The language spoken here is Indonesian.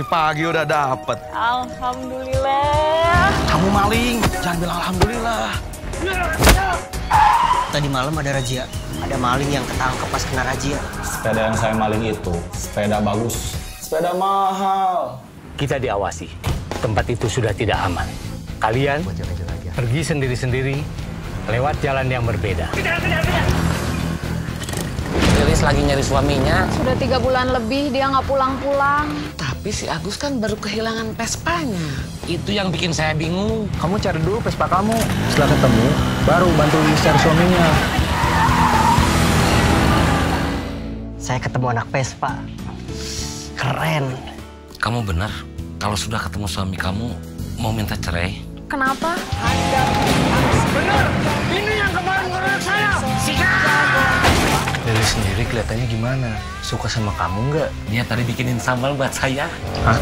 Masih pagi udah dapet. Alhamdulillah. Kamu maling, jangan bilang alhamdulillah. Tadi malam ada razia. Ada maling yang ketangkep pas kena razia. Sepeda yang saya maling itu, sepeda bagus, sepeda mahal. Kita diawasi. Tempat itu sudah tidak aman. Kalian pergi sendiri-sendiri lewat jalan yang berbeda. Lilis lagi nyari suaminya. Sudah tiga bulan lebih dia nggak pulang-pulang. Tapi si Agus kan baru kehilangan Vespanya. Itu yang bikin saya bingung. Kamu cari dulu Vespa kamu. Setelah ketemu, baru bantu cari suaminya. Saya ketemu anak Vespa. Keren. Kamu benar? Kalau sudah ketemu suami kamu, mau minta cerai? Kenapa? Lilis sendiri kelihatannya gimana? Suka sama kamu nggak? Dia tadi bikinin sambal buat saya. Hah?